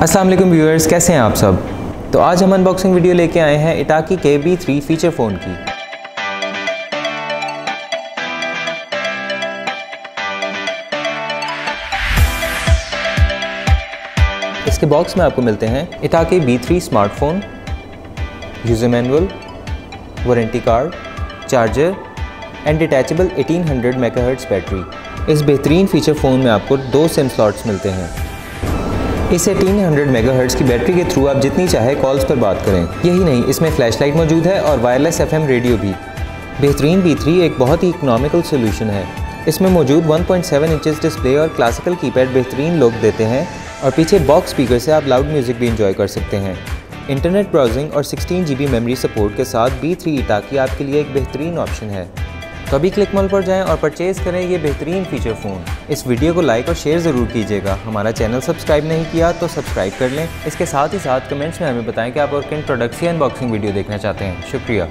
السلام علیکم ویورز، کیسے ہیں آپ سب؟ تو آج ہم انباکسنگ ویڈیو لے کے آئے ہیں اٹاکی کے بی تھری فیچر فون کی۔ اس کے باکس میں آپ کو ملتے ہیں اٹاکی B three smart phone user manual warranty card charger and detachable eighteen hundred mega hertz battery اس بہترین فیچر فون میں آپ کو دو سم سلاٹس ملتے ہیں۔ اس ایٹین ہنڈریڈ میگا ہرٹس کی بیٹری کے تھرو آپ جتنی چاہے کالز پر بات کریں۔ یہی نہیں، اس میں فلیش لائٹ موجود ہے اور وائرلیس ایف ایم ریڈیو بھی۔ بہترین بی تھری ایک بہت ہی اکنامیکل سولوشن ہے۔ اس میں موجود 1.7 انچز ڈسپلے اور کلاسیکل کی پیڈ بہترین لوگ دیتے ہیں اور پیچھے باکس سپیکر سے آپ لاؤڈ میوزک بھی انجوائے کر سکتے ہیں۔ انٹرنیٹ براؤزنگ اور 16 جی بی میموری سپورٹ کے ساتھ بی تھری اٹاکی آپ کے لیے ایک بہترین آپشن ہے۔ تو ابھی کلک مال پر جائیں اور پرچیز کریں یہ بہترین فیچر فون اس ویڈیو کو لائک اور شیئر ضرور کیجیے گا. ہمارا چینل سبسکرائب نہیں کیا تو سبسکرائب کر لیں. اس کے ساتھ ہی ساتھ کمنٹس میں ہمیں بتائیں کہ آپ اور کن پروڈکٹس کی انباکسنگ ویڈیو دیکھنا چاہتے ہیں. شکریہ.